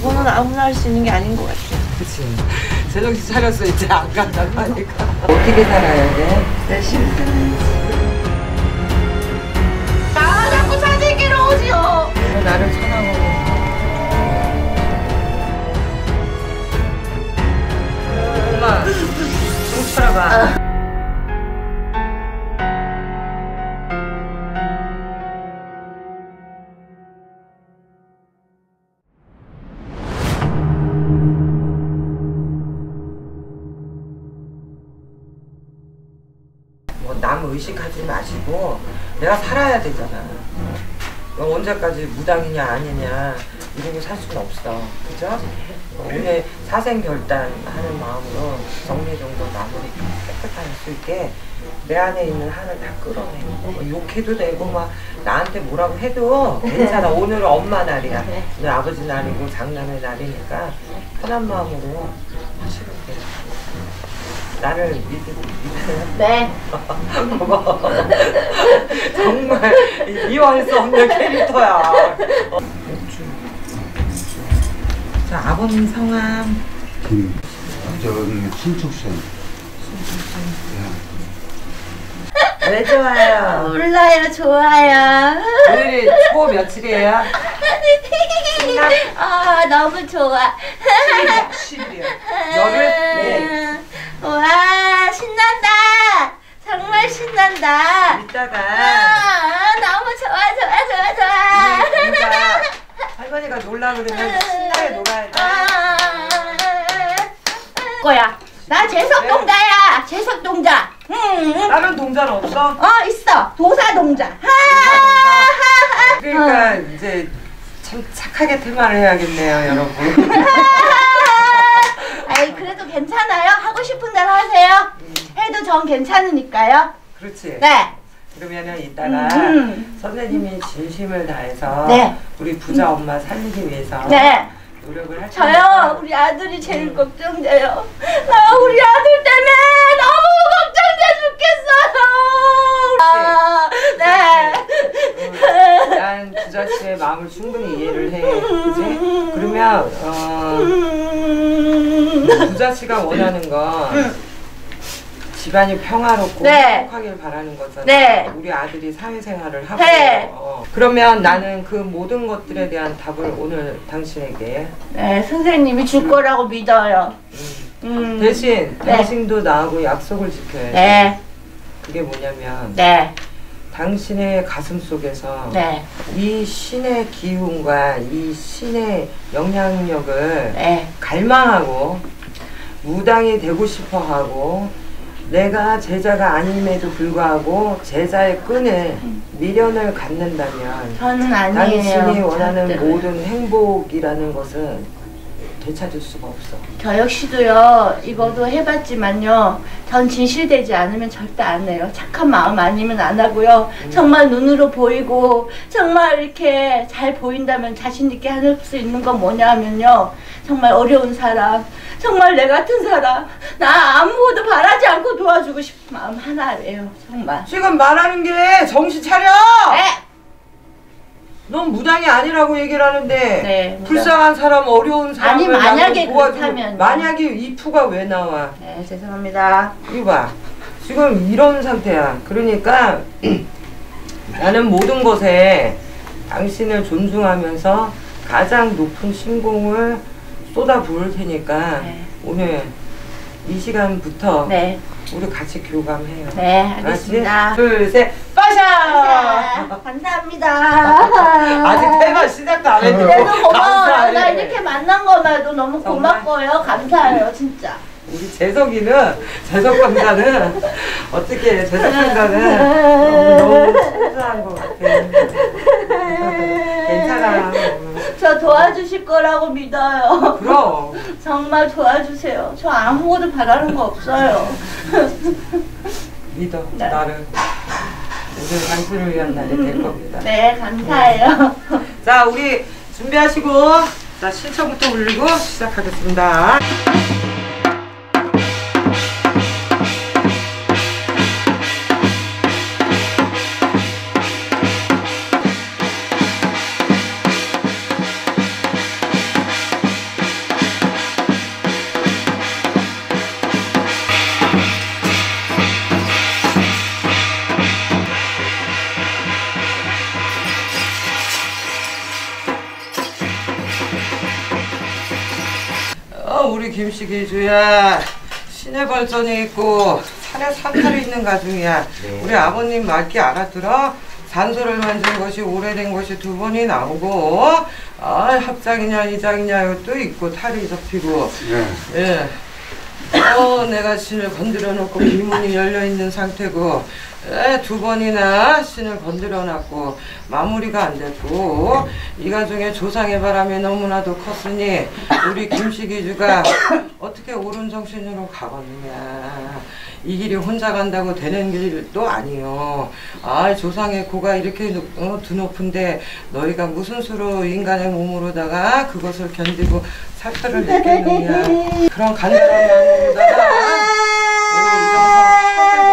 그거는 아무나 할 수 있는 게 아닌 것 같아. 그치. 제정신 차렸어, 이제 안 간다고 하니까. 어떻게 살아야 돼? 열심히 나 자꾸 사재기로 오지요. 왜 나를 쳐다보고. 엄마, 좀 쳐다봐. 내가 살아야 되잖아. 너 언제까지 무당이냐 아니냐 이러고 살 수는 없어. 그죠? 오늘 사생 결단하는 마음으로 정리정돈 마무리 깨끗하게 할수 있게 내 안에 있는 한을 다 끌어내. 뭐 욕해도 되고 막 나한테 뭐라고 해도 괜찮아. 오늘은 엄마 날이야. 오늘 아버지 날이고 장남의 날이니까 편한 마음으로 하시면 돼. 나를 믿으, 믿으세요? 네. 정말 이해할 수 없는 캐릭터야. 어. 자, 아버님 성함. 김, 저는 신축생. 왜 좋아요? 몰라요, 좋아요. 오늘이 초 며칠이에요? 아, 너무 좋아. 10일이야, 10일이야. 열흘? 네. 와, 신난다. 정말 신난다. 이따가 아, 너무 좋아, 좋아, 좋아, 좋아. 우리 할머니가 놀라 그러면 신나게 놀아야 돼. 아, 거야. 나 재석동자야. 재석동자. 응. 다른 동자는 없어? 어, 있어. 도사동자. 하하하. 그러니까 이제 참 착하게 테마를 해야겠네요, 여러분. 아이, 그래도 괜찮아요. 하고 싶은 대로 하세요. 해도 전 괜찮으니까요. 그렇지. 네. 그러면은 이따가 음. 선생님이 진심을 다해서 네. 우리 부자 엄마 살리기 위해서 네. 노력을 할 저요, 우리 아들이 제일 걱정돼요. 나 우리 아들 때문에 너무 걱정돼 죽겠어요. 아, 네. 난 부자 씨의 마음을 충분히 이해를 해. 그지? 그러면 어, 음. 부자 씨가 원하는 건 집안이 평화롭고 네. 행복하길 바라는 거잖아. 네. 우리 아들이 사회생활을 하고. 네. 어. 그러면 나는 그 모든 것들에 대한 답을 오늘 당신에게 네, 선생님이 줄 거라고 믿어요. 음. 대신 네. 당신도 나하고 약속을 지켜야 돼. 네, 그게 뭐냐면 네, 당신의 가슴 속에서 네, 이 신의 기운과 이 신의 영향력을 네. 갈망하고 무당이 되고 싶어 하고 내가 제자가 아님에도 불구하고 제자의 끈을 미련을 갖는다면 저는 아니에요. 당신이 원하는. 모든 행복이라는 것은 되찾을 수가 없어. 저 역시도요, 이거도 해봤지만요, 전 진실되지 않으면 절대 안 해요. 착한 마음 아니면 안 하고요. 정말 눈으로 보이고, 정말 이렇게 잘 보인다면 자신있게 할 수 있는 건 뭐냐면요. 정말 어려운 사람, 정말 내 같은 사람, 나 아무것도 바라지 않고 도와주고 싶은 마음 하나예요. 정말. 지금 말하는 게 정신 차려! 네! 넌 무당이 아니라고 얘기를 하는데 네. 불쌍한 사람, 어려운 사람을 아니, 만약에 그렇다면요. 만약에 이 푸가 왜 나와? 네, 죄송합니다. 이거 봐. 지금 이런 상태야. 그러니까 나는 모든 것에 당신을 존중하면서 가장 높은 신공을 쏟아 부을 테니까 네. 오늘 이 시간부터 네, 우리 같이 교감해요. 네? 알겠습니다. 둘, 셋, 빠샤! 자, 감사합니다. 아직 테마 시작도 안 했는데 그래도 고마워요. 나 이렇게 만난 것만도 너무 정말? 고맙고요. 감사해요, 진짜. 우리 재석이는 재석 강사는 어떻게 재석 강사는 너무 너무 순수한 것 같아. 괜찮아. 저 도와주실 거라고 믿어요. 그럼 정말 도와주세요. 저 아무것도 바라는 거 없어요. 믿어 네. 나를. 오늘 당신을 위한 날이 될 겁니다. 네, 감사해요. 자 우리 준비하시고 자 신청부터 올리고 시작하겠습니다. 우리 김씨기주야 시내발전이 있고 산에 산탈이 있는 가중이야. 우리 아버님 말기 알아들어? 산소를 만진 것이 오래된 것이 두 번이 나오고 아 합장이냐 이장이냐 이것도 있고 탈이 접히고 예. 예. 어, 내가 신을 건드려 놓고 비문이 열려 있는 상태고, 예, 두 번이나 신을 건드려 놨고, 마무리가 안 됐고, 이 가중에 조상의 바람이 너무나도 컸으니, 우리 김씨기주가 어떻게 옳은 정신으로 가겠느냐. 이 길이 혼자 간다고 되는 길도 아니요. 아, 조상의 고가 이렇게 드높은데, 너희가 무슨 수로 인간의 몸으로다가 그것을 견디고 살들을 내겠느냐. 그런 간절한 마음으로다가, 우리 이정성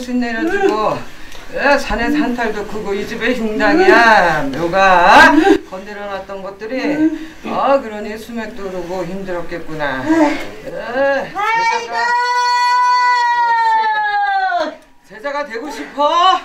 정신 내려주고 예, 산에 산탈도 크고 이 집에 흉당이야 묘가 건드려 놨던 것들이 아 그러니 수맥도 오르고 힘들었겠구나 예, 제자가. 제자가 되고 싶어?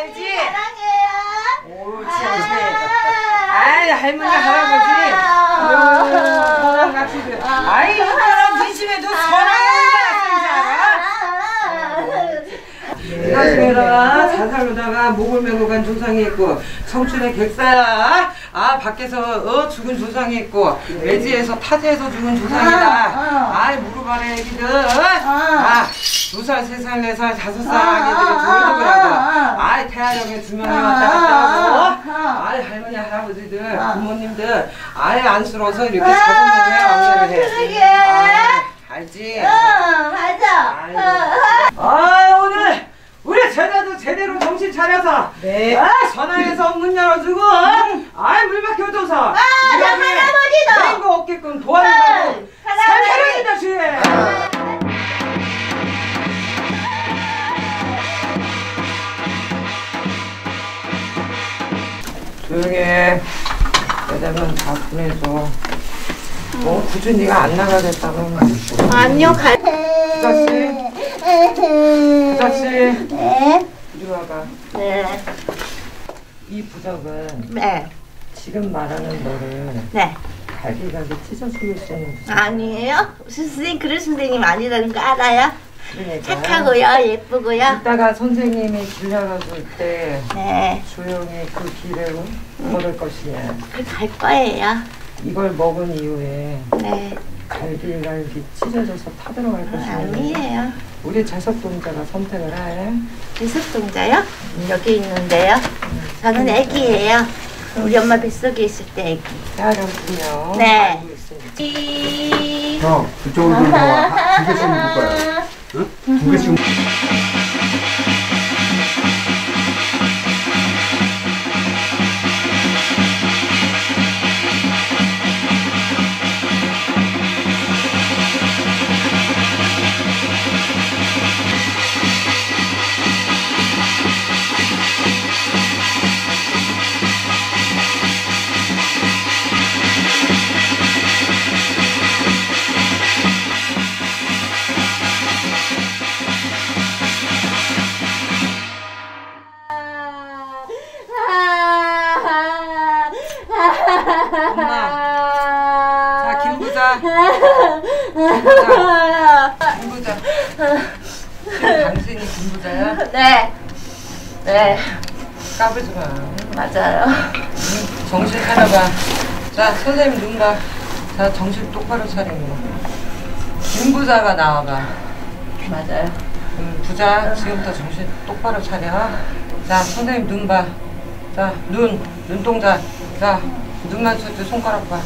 알지? 옳지 옳지. 아이 할머니 할아버지. 아이 이거는 민심에도 선왕이 생지 알아? 나중에다가 자살로다가 목을 메고 간 조상이 있고 청춘의 객사야 아 밖에서 어 죽은 조상이 있고 외지에서 타지에서 죽은 조상이다. 아이 무릎 아래 애기들. 아 두 살, 세 살, 네 살, 다섯 살 아기들이 두글두글하고 아이 태아령에 두 명이 왔다 갔다 하고 아이 할머니 할아버지들 부모님들 아예 안쓰러워서 이렇게 작은 몸에 왕래를 해. 아이, 알지? 아이고. 아 오늘 우리 제자도 제대로 정신 차려서 네. 아, 전화해서 문 열어주고 아이 물 뭐 굳이 네가 안 나가겠다면 아니요, 갈. 부자씨 부자씨 네. 이리 와봐 네. 이 부적은 네. 지금 말하는 너를 네. 갈기갈기 찢어 죽일 수 있는 부적 아니에요. 선생님, 그런 선생님 아니라는 거 알아요? 그러니까 착하고요, 예쁘고요. 이따가 선생님이 길 열어줄 때 네. 조용히 그 길을 걸을 것이냐 갈 거예요. 이걸 먹은 이후에 네. 갈기갈기 찢어져서 타들어갈 것이냐 아니에요. 우리 자석동자가 선택을 해 비석동자요? 여기 있는데요. 저는 애기예요. 우리 엄마 뱃속에 있을 때 애기. 태아령군요 네. 형, 그쪽으로 좀 나와. 두 개씩 먹을 거야. 응? 두 개씩. 김부자. 지금 당신이 김부자야? 네. 네, 까불지 마. 맞아요. 응, 정신 차려봐. 자, 선생님 눈 봐. 자, 정신 똑바로 차리고. 김부자가 나와봐. 맞아요. 음, 부자, 지금부터 정신 똑바로 차려. 자, 선생님 눈 봐. 자, 눈, 눈동자. 자, 눈 맞추고 손가락 봐.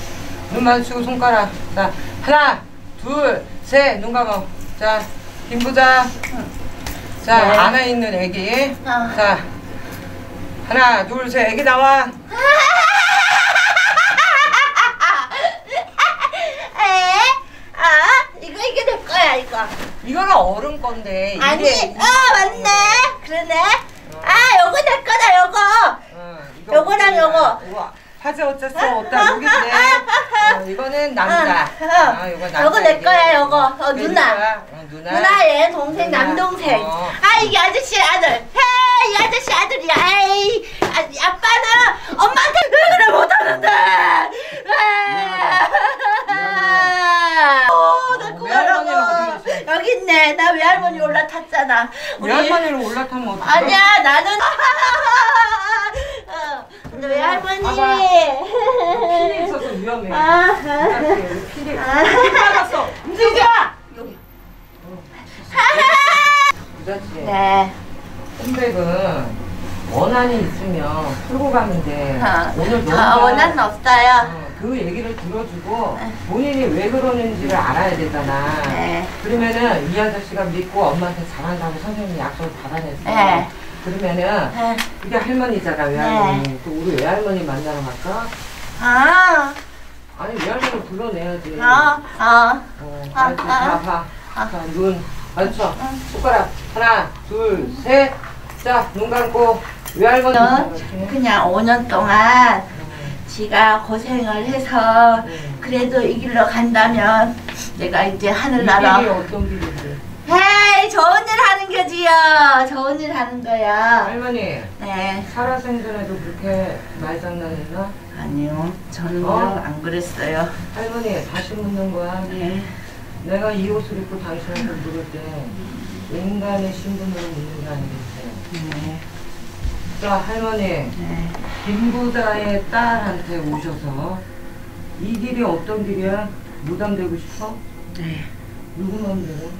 눈 맞추고 손가락. 자, 하나, 둘, 셋, 눈 감아. 자, 김부자. 자, 네. 안에 있는 애기. 아. 자, 하나, 둘, 셋, 애기 나와. 에? 아, 이거 이게 내 거야, 이거. 이거는 어른 건데. 이게- 아니, 아, 맞네. 그러네. 아, 요거 내 거다, 요거. 어, 요거랑 요거. 우와, 화제 어째서 어따 있네. 어, 이거는 남자. 어, 어, 이거 남자. 요거 내. 거야, 요거. 어, 그래, 누나. 어, 누나. 누나, 얘 동생, 누나. 남동생. 어. 아, 이게 아저씨 아들. 헤이, 이 아저씨 아들이야. 에이, 아, 아빠는 엄마한테 그래 못하는데. 어? 여기 있네. 나 외할머니 올라탔잖아. 외할머니를 올라타면 어떡해? 아니야, 나는. 어, 근데 외할머니. 봐봐. 필이 있어서 위험해. 아, 필이. 아. 받았어. 움직이지 마! 여기. 네. 홈백은 원한이 있으면 풀고 돼. 아, 오늘 너무 아, 원한은 없어요. 어, 그 얘기를 들어주고 본인이 왜 그러는지를 알아야 되잖아. 네. 그러면은 이 아저씨가 믿고 엄마한테 잘한다고 선생님이 약속을 받아냈어. 네. 그러면은 네. 이게 할머니잖아 외할머니. 또 우리 외할머니 만나러 갈까? 아, 아니 외할머니 불러내야지. 아, 아. 어, 아? 아. 자, 봐. 자, 눈. 맞춰. 손가락. 하나, 둘, 셋. 자, 눈 감고. 외할머니. 는 그냥 5년 동안 지가 고생을 해서 그래도 이 길로 간다면 내가 이제 이 길이 하늘나라 어떤 길인데? 헤이 좋은 일 하는 거지요 좋은 일 하는 거야 할머니, 네 살아생전에도 그렇게 말장난했나? 아니요 저는 어? 안 그랬어요 할머니, 다시 묻는 거야. 네 내가 이 옷을 입고 당신한테 물을 때 인간의 신분으로 묻는 게 아니겠어요. 네, 자, 할머니, 네. 김부자의 딸한테 오셔서 이 길이 어떤 길이야? 무당되고 싶어? 네. 누구 마음대로?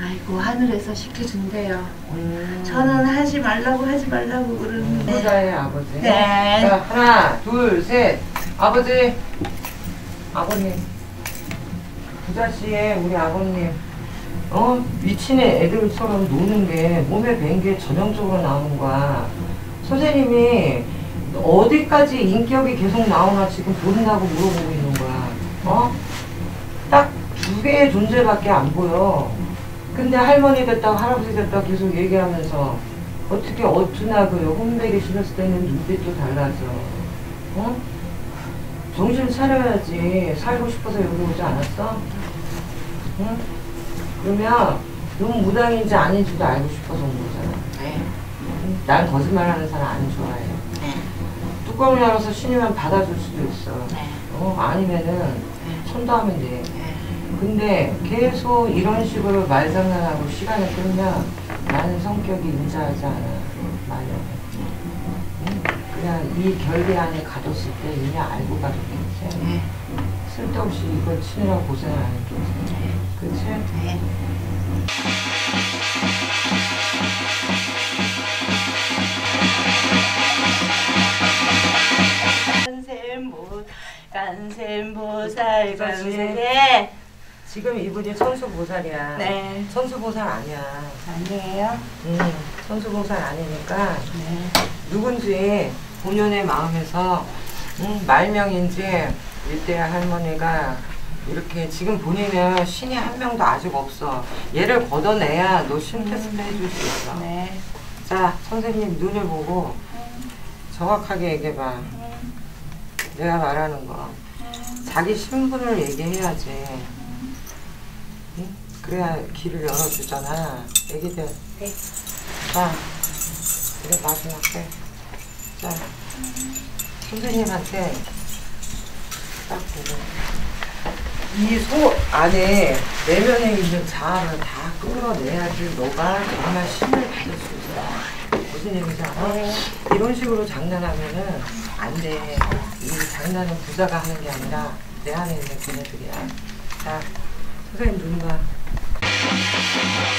아이고 하늘에서 시켜준대요 음. 저는 하지 말라고 하지 말라고 그러는데 김부자의 아버지. 네. 자, 하나, 둘, 셋. 아버지. 아버님. 부자 씨의 우리 아버님. 어? 미친의 애들처럼 노는 게 몸에 밴게 전형적으로 나오는 거야. 선생님이 어디까지 인격이 계속 나오나 지금 모른다고 물어보고 있는 거야. 어? 딱 두 개의 존재밖에 안 보여. 근데 할머니 됐다고 할아버지 됐다고 계속 얘기하면서 어떻게 어투나 그 홈백이 신었을 때는 눈빛도 달라져. 어? 정신 차려야지. 살고 싶어서 여기 오지 않았어? 응? 그러면 넌 무당인지 아닌지도 알고 싶어서 온 거잖아. 네. 응? 난 거짓말하는 사람 안 좋아해. 네. 뚜껑을 열어서 신이면 받아줄 수도 있어. 네. 어? 아니면은 손도 하면 돼. 네. 근데 계속 이런 식으로 말장난하고 시간을 끌면 나는 성격이 인자하지 않아. 말로. 응? 그냥 이 결계 안에 가뒀을 때 이미 알고 가뒀겠지. 네. 쓸데없이 이걸 치느라고 고생을 안 했겠지. 그치? 네. 간샘보 간샘 보살 간샘 지금 이분이 천수보살이야. 네 천수보살 아니야. 아니에요 응, 천수보살 아니니까 네 누군지 본연의 마음에서 응, 말명인지 일대야 할머니가 이렇게 지금 본인은 신이 한 명도 아직 없어. 얘를 걷어내야 너 신 테스트 해줄 수 있어. 네. 자, 선생님 눈을 보고 정확하게 얘기해봐. 내가 말하는 거. 자기 신분을 얘기해야지. 응? 그래야 길을 열어주잖아. 애기들. 네. 자, 그래 마지막 때. 자, 선생님한테 딱 보고. 이 소 안에 내면에 있는 자아를 다 끌어내야지 너가 정말 신을 받을 수 있어. 무슨 얘기인지 알아? 이런 식으로 장난하면은 안 돼. 이 장난은 부자가 하는 게 아니라 내 안에 있는 걔네들이야. 자, 선생님 눈 봐. 지금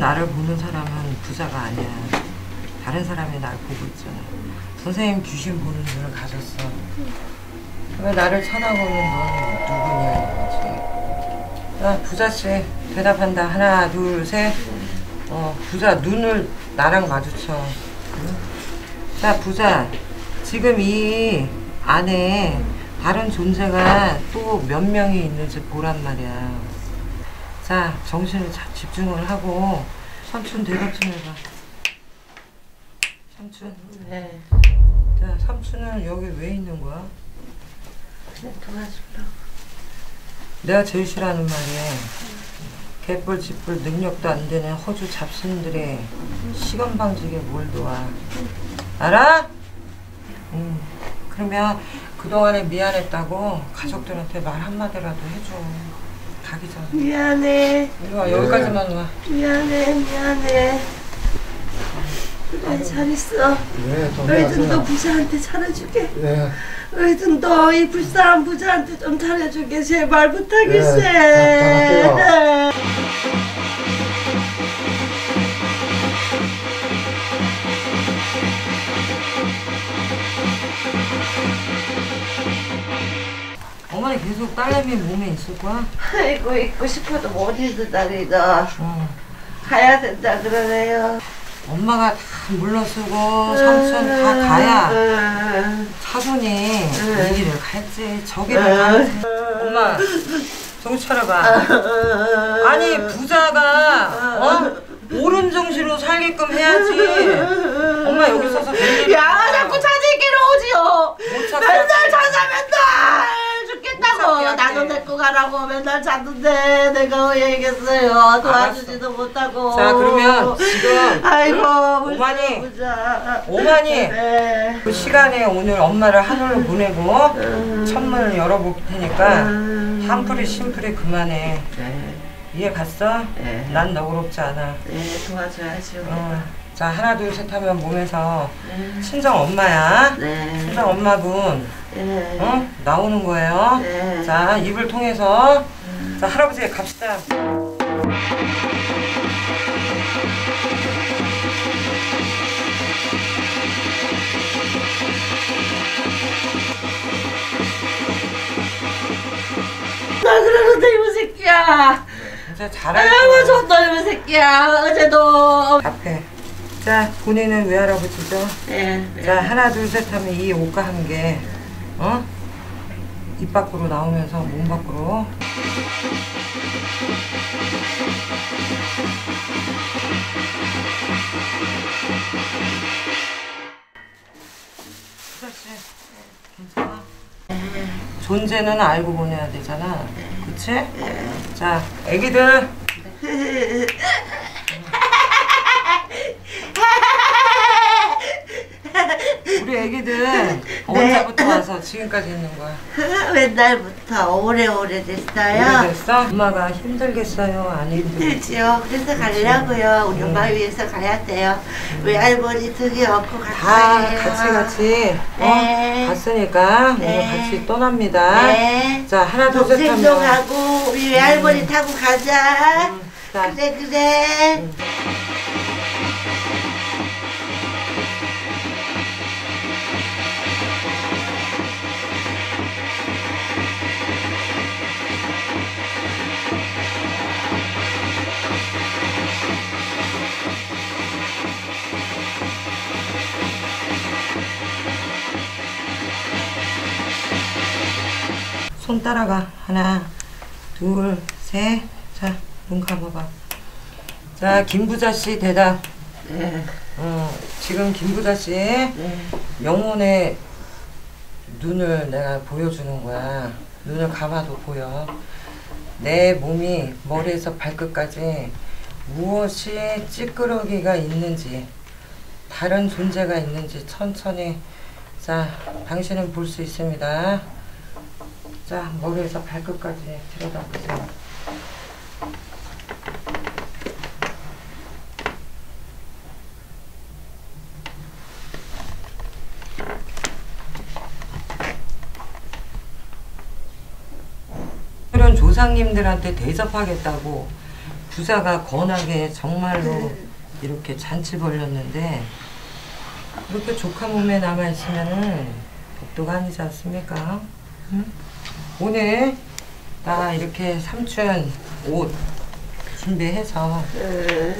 나를 보는 사람은 부자가 아니야. 다른 사람이 날 보고 있잖아. 선생님 귀신 보는 눈을 가졌어. 왜 나를 쳐다보는 넌 누구냐 이거지. 자, 부자씨 대답한다. 하나, 둘, 셋. 어, 부자 눈을 나랑 마주쳐. 응? 자, 부자. 지금 이 안에 다른 존재가 또 몇 명이 있는지 보란 말이야. 자, 정신을 자, 집중을 하고 삼촌 대답 좀 해봐. 삼촌. 네. 자, 삼촌은 여기 왜 있는 거야? 그냥 도와주려고. 내가 제일 싫어하는 말이야. 개뿔 짓뿔 능력도 안 되는 허주 잡신들의 시간 방지게 뭘 도와. 알아? 응. 그러면 그동안에 미안했다고 가족들한테 말 한마디라도 해줘. 가기 전에. 미안해. 이리 와, 여기까지만 와. 미안해. 미안해. 그래, 잘 있어. 네, 더 너희들 너. 부자한테 잘해주게. 네. 너희들 너이 불쌍한 부자한테 좀 잘해주게. 제발 부탁일세. 네, 어머니 계속 딸내미 몸에 있을 거야? 아이고 있고 싶어도 못 있는다니까. 응. 가야 된다 그러네요. 엄마가 다 물러쓰고 삼촌 다 가야 응. 사돈이 이리를 갈지 저기를 갈지 엄마 정신 차려봐 아니 부자가 어? 옳은 정신으로 살게끔 해야지 엄마 여기 서서 야 자꾸 찾을기로 오지요. 못 찾게 맨날 할게. 찾아 맨날 죽겠다고 못 찾게 나도 할게. 데리고 가라고 맨날 찾는데 내가 왜 얘기했어요 도와주지도 못하고 자, 그러면 지금 아이고 오만이. 오만이 네. 그 시간에 오늘 엄마를 하늘로 보내고 천문을 열어볼 테니까 음. 한풀이 심풀이 그만해 네, 이해 갔어? 네. 난 너그럽지 않아 네 도와줘야죠 어. 자 하나 둘 셋 하면 몸에서 친정 엄마야. 네. 친정 엄마분. 네. 어? 나오는 거예요. 네. 자 입을 통해서. 자 할아버지 갑시다. 나 그러는데 이 새끼야. 잘할 아이고 거야. 좋다 이 새끼야. 어제도. 앞에 자 본인은 외할아버지죠 네. 자 하나 둘 셋 하면 이 옷과 함께 어? 입 밖으로 나오면서 몸 밖으로 그렇지 괜찮아 존재는 알고 보내야 되잖아 그치? 자 애기들 우리 애기들 언제부터 와서 지금까지 있는 거야? 옛날부터 오래오래 됐어요. 오래됐어? 엄마가 힘들겠어요? 안 힘들겠어요? 힘들지요. 그래서 가려고요. 우리 엄마 위해서 가야 돼요. 외할머니 등에 업고 다 가야 같이 같이 어? 네. 갔으니까 네. 오늘 같이 떠납니다. 네. 자 하나 둘셋 동생도 하면 가고 우리 외할머니 타고 가자. 음, 자 그래 그래. 손 따라가. 하나, 둘, 셋. 자, 눈 감아봐. 자, 김부자 씨 대답. 네. 어, 지금 김부자 씨의 네. 영혼의 눈을 내가 보여주는 거야. 눈을 감아도 보여. 내 몸이 머리에서 발끝까지 무엇이 찌끄러기가 있는지, 다른 존재가 있는지 천천히, 자, 당신은 볼 수 있습니다. 자, 머리에서 발끝까지 들여다보세요. 이런 조상님들한테 대접하겠다고 부자가 건하게 정말로 이렇게 잔치 벌렸는데 이렇게 조카 몸에 남아 있으면은 복도가 아니지 않습니까? 응? 오늘 나 이렇게 삼촌 옷 준비해서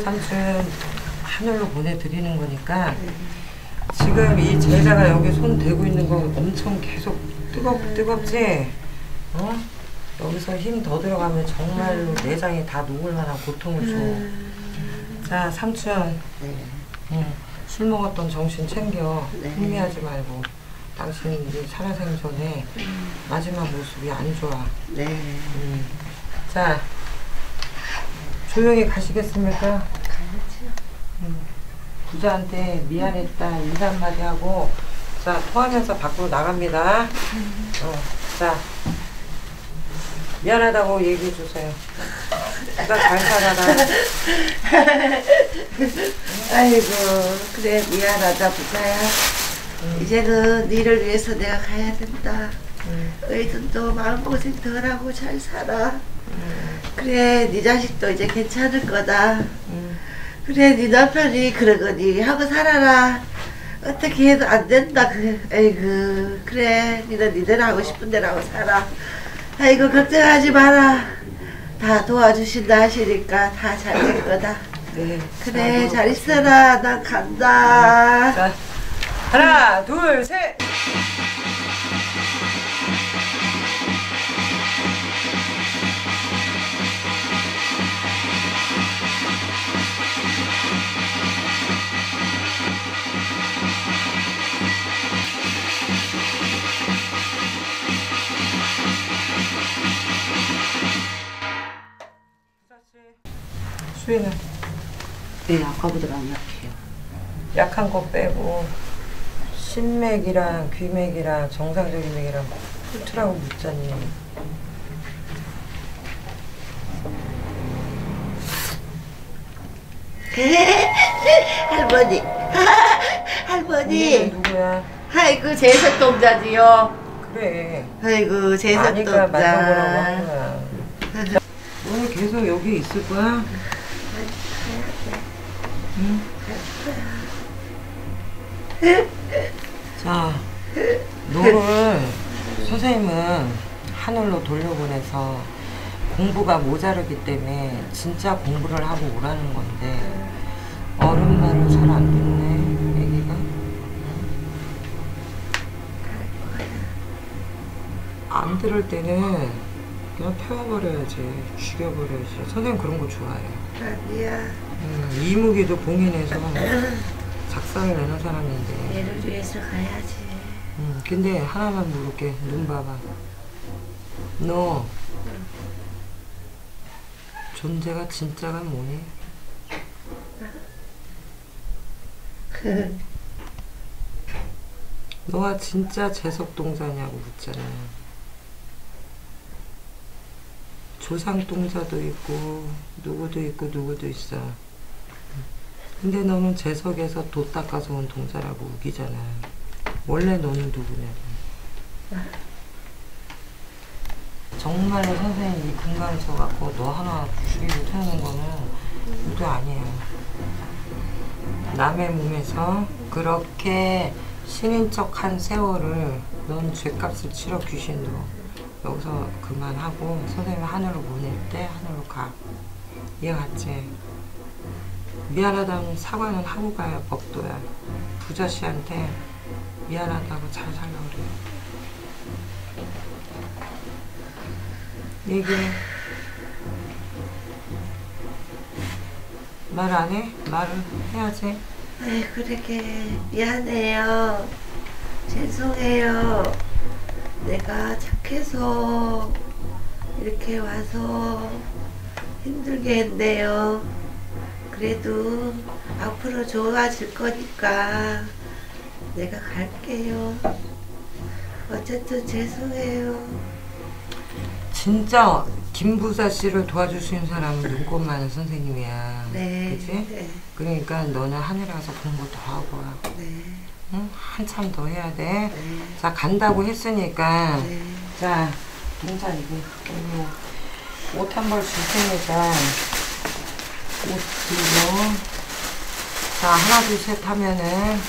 삼촌 하늘로 보내드리는 거니까 지금 이 제자가 여기 손 대고 있는 거 엄청 계속 뜨겁 뜨겁지? 어? 여기서 힘 더 들어가면 정말로 내장이 다 녹을 만한 고통을 줘. 자, 삼촌. 응. 술 먹었던 정신 챙겨. 흥미하지 말고. 당신 이제 살아생전에 마지막 모습이 안 좋아. 네. 음. 자, 조용히 가시겠습니까? 음. 부자한테 미안했다 인사 한마디 하고 자 토하면서 밖으로 나갑니다. 어, 자 미안하다고 얘기해 주세요. 잘 살아라. 아이고 그래 미안하다 부자야 이제는 니를 위해서 내가 가야 된다. 너희들도 마음고생 덜하고 잘 살아. 그래 네 자식도 이제 괜찮을 거다. 음. 그래 네 남편이 그러거니 하고 살아라. 어떻게 해도 안 된다 그. 아이고 그래. 니는 니들 하고 싶은 대로 하고 살아. 아이고 걱정하지 마라. 다 도와주신다 하시니까 다 잘 될 거다. 네. 그래 자, 잘 있어라. 난 간다. 자 하나 둘 셋. 수희는 네, 아까보다 안 약해요. 약한 거 빼고 신맥이랑 귀맥이랑 정상적인 맥이랑 훑으라고 묻잖니. 할머니 할머니 누구야? 아이고 제석동자지요 그래. 아이고 제석동자. 오늘 계속 여기 있을 거야? 응? 자, 너를 선생님은 하늘로 돌려보내서 공부가 모자르기 때문에 진짜 공부를 하고 오라는 건데 어른 말을 잘 안 듣네, 애기가. 안 들을 때는 그냥 태워버려야지, 죽여버려야지. 선생님 그런 거 좋아해요. 아니야 음, 이무기도 봉인해서 작사를 내는 사람인데. 얘를 위해서 가야지 음, 근데 하나만 물을게. 눈 봐봐. 너 존재가 진짜가 뭐니? 너가 진짜 재석 동자냐고 묻잖아. 조상 동자도 있고 누구도 있고 누구도 있어. 근데 너는 재석에서 도 닦아서 온 동자라고 우기잖아. 원래 너는 누구냐고. 정말로 선생님 이 근간에서 갖고 너 하나 죽이고 태우는 거는 의도 아니에요. 남의 몸에서 그렇게 신인 척한 세월을 넌 죄값을 치러 귀신도 여기서 그만하고 선생님 하늘로 보낼 때 하늘로 가. 이해 갔지? 미안하다는 사과는 하고 가야 법도야. 부자씨한테 미안하다고 잘 살라 그래. 얘기해. 말 안 해? 말을 해야지. 아이 그렇게 미안해요. 죄송해요. 내가 착해서 이렇게 와서 힘들게 했네요. 그래도 앞으로 좋아질 거니까 내가 갈게요. 어쨌든 죄송해요. 진짜 김부사 씨를 도와줄 수 있는 사람은 눈꽃 많은 선생님이야. 네. 그치? 네. 그러니까 너는 하늘에 가서 공부 더 하고 와. 네. 응? 한참 더 해야 돼. 네. 자, 간다고 했으니까. 네. 자, 민자 이거 옷 한 벌 줄 테니까 옷 이거 자 하나 둘 셋 하면은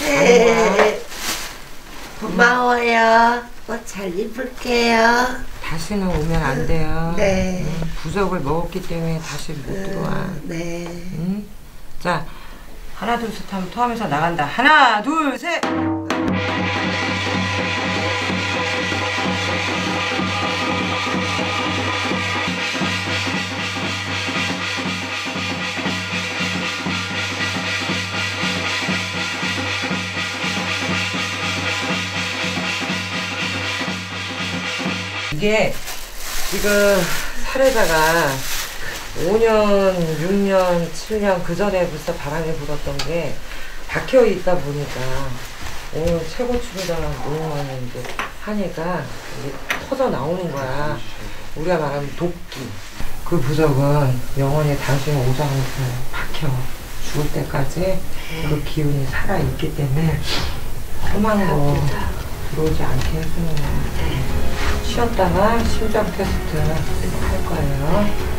네. 고마워요. 옷잘 입을게요. 다시는 오면 안 돼요. 네. 응? 부적을 먹었기 때문에 다시 못 들어와. 네. 응? 자 하나 둘 셋 하면 토하면서 나간다. 하나 둘 셋. 이게 지금 사례자가 5년, 6년, 7년 그 전에 벌써 바람이 불었던 게 박혀 있다 보니까 오늘 최고 너무 많이 이제 하니까 이게 터져 나오는 거야. 우리가 말하면 도끼. 그 부적은 영원히 당신 오장한테 박혀 죽을 때까지 그 기운이 살아 있기 때문에 험한 거 들어오지 않게 해주는 거야. 쉬었다가 심장 테스트 할 거예요.